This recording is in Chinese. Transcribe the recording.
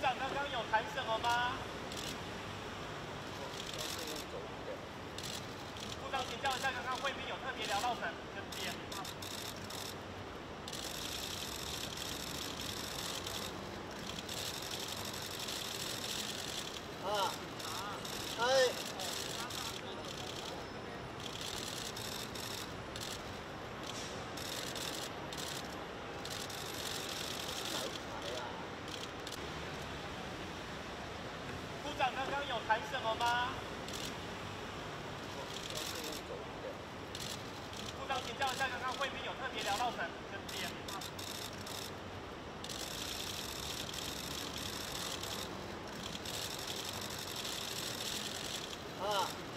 部长刚刚有谈什么吗？部长请教一下刚刚会不会有特别聊到粉丝的点部长刚刚有谈什么吗？部长请教一下，刚刚贵宾有特别聊到什么特别？啊。